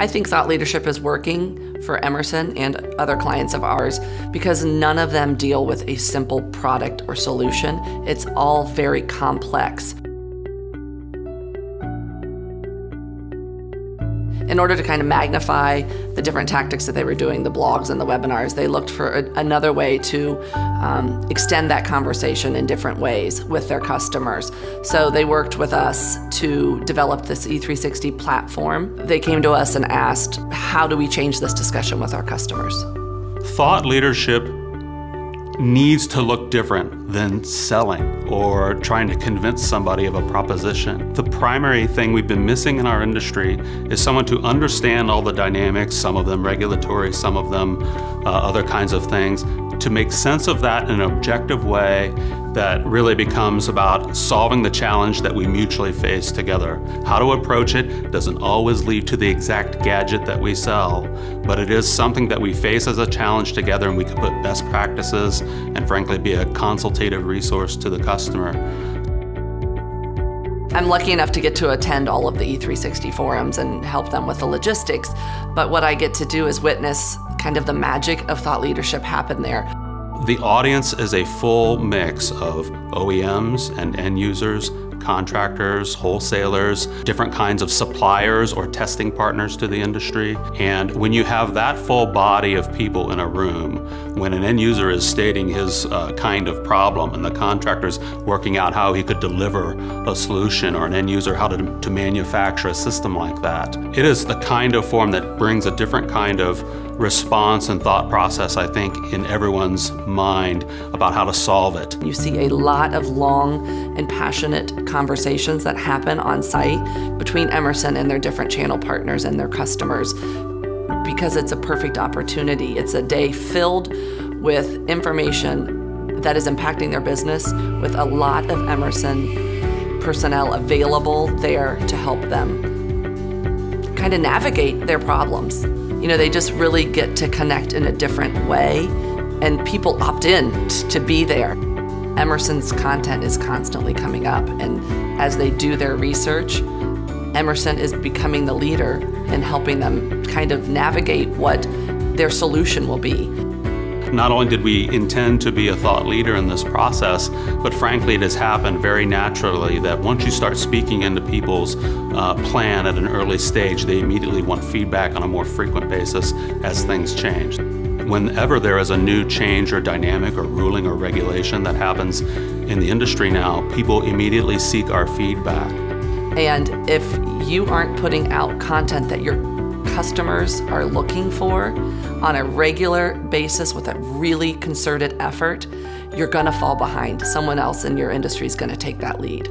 I think thought leadership is working for Emerson and other clients of ours because none of them deal with a simple product or solution. It's all very complex. In order to kind of magnify the different tactics that they were doing, the blogs and the webinars, they looked for a, another way to um, extend that conversation in different ways with their customers. So they worked with us to develop this E360 platform. They came to us and asked, how do we change this discussion with our customers? Thought leadership needs to look different than selling or trying to convince somebody of a proposition. The primary thing we've been missing in our industry is someone to understand all the dynamics, some of them regulatory, some of them uh, other kinds of things, to make sense of that in an objective way that really becomes about solving the challenge that we mutually face together. How to approach it doesn't always lead to the exact gadget that we sell, but it is something that we face as a challenge together and we can put best practices and frankly be a consultative resource to the customer. I'm lucky enough to get to attend all of the E360 forums and help them with the logistics, but what I get to do is witness kind of the magic of thought leadership happen there. The audience is a full mix of OEMs and end users, contractors, wholesalers, different kinds of suppliers or testing partners to the industry. And when you have that full body of people in a room, when an end user is stating his uh, kind of problem and the contractor's working out how he could deliver a solution or an end user how to, to manufacture a system like that, it is the kind of form that brings a different kind of response and thought process, I think, in everyone's mind about how to solve it. You see a lot of long and passionate conversations that happen on site between Emerson and their different channel partners and their customers because it's a perfect opportunity. It's a day filled with information that is impacting their business with a lot of Emerson personnel available there to help them kind of navigate their problems. You know, they just really get to connect in a different way, and people opt in to be there. Emerson's content is constantly coming up, and as they do their research, Emerson is becoming the leader in helping them kind of navigate what their solution will be. Not only did we intend to be a thought leader in this process, but frankly, it has happened very naturally that once you start speaking into people's uh, plan at an early stage, they immediately want feedback on a more frequent basis as things change. Whenever there is a new change or dynamic or ruling or regulation that happens in the industry now, people immediately seek our feedback. And if you aren't putting out content that your customers are looking for on a regular basis with a really concerted effort, you're going to fall behind. Someone else in your industry is going to take that lead.